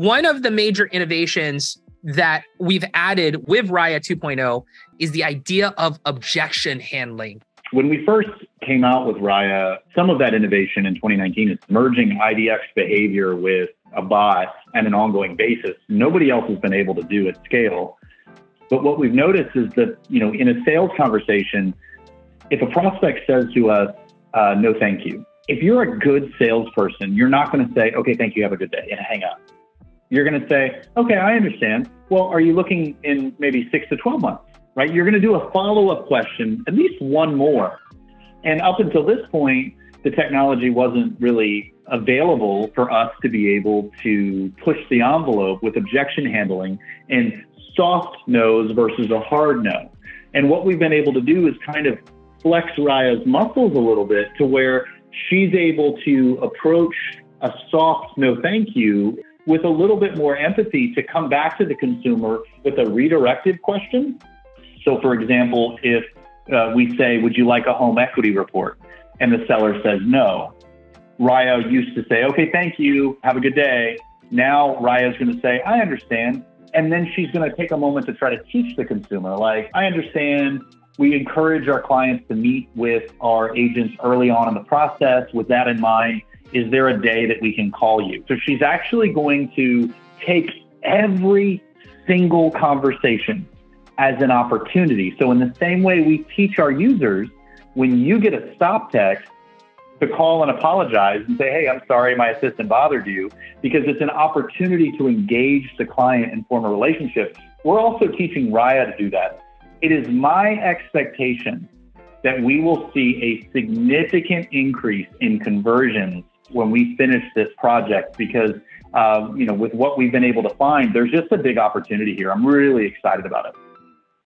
One of the major innovations that we've added with rAIya 2.0 is the idea of objection handling. When we first came out with rAIya, some of that innovation in 2019 is merging IDX behavior with a bot and an ongoing basis. Nobody else has been able to do at scale. But what we've noticed is that, you know, in a sales conversation, if a prospect says to us, uh, no, thank you, if you're a good salesperson, you're not going to say, okay, thank you, have a good day, and hang up. You're going to say, okay, I understand. Well, are you looking in maybe six to 12 months, right? You're going to do a follow up question, at least one more. And up until this point, the technology wasn't really available for us to be able to push the envelope with objection handling and soft no's versus a hard no. And what we've been able to do is kind of flex rAIya's muscles a little bit to where she's able to approach a soft no thank you with a little bit more empathy to come back to the consumer with a redirected question. So, for example, if uh, we say, Would you like a home equity report? And the seller says no. rAIya used to say, Okay, thank you. Have a good day. Now rAIya's going to say, I understand. And then she's going to take a moment to try to teach the consumer, like, I understand. We encourage our clients to meet with our agents early on in the process. With that in mind, is there a day that we can call you? So she's actually going to take every single conversation as an opportunity. So, in the same way we teach our users, when you get a stop text, to call and apologize and say, hey, I'm sorry my assistant bothered you, because it's an opportunity to engage the client and form a relationship. We're also teaching rAIya to do that. It is my expectation that we will see a significant increase in conversions when we finish this project because uh, you know with what we've been able to find there's just a big opportunity here. I'm really excited about it